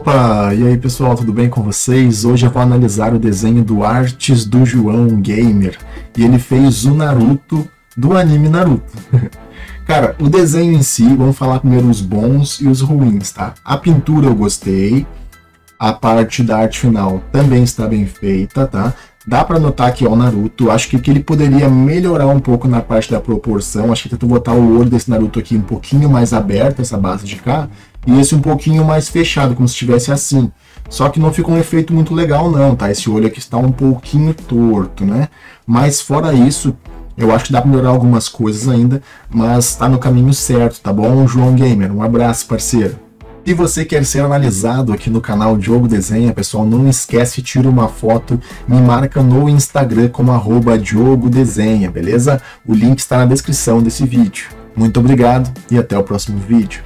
Opa, e aí pessoal, tudo bem com vocês? Hoje eu vou analisar o desenho do Artes do João Gamer. E ele fez o Naruto do anime Naruto. Cara, o desenho em si, vamos falar primeiro os bons e os ruins, tá? A pintura eu gostei, a parte da arte final também está bem feita, tá? Dá para notar que o Naruto. Acho que, que ele poderia melhorar um pouco na parte da proporção. Acho que tentou botar o olho desse Naruto aqui um pouquinho mais aberto, essa base de cá, e esse um pouquinho mais fechado, como se estivesse assim. Só que não fica um efeito muito legal, não, tá? Esse olho aqui está um pouquinho torto, né? Mas fora isso, eu acho que dá para melhorar algumas coisas ainda, mas está no caminho certo, tá bom, João Gamer? Um abraço, parceiro. Se você quer ser analisado aqui no canal Diogo Desenha, pessoal, não esquece, tira uma foto, me marca no Instagram como arroba Diogo Desenha, beleza? O link está na descrição desse vídeo. Muito obrigado e até o próximo vídeo.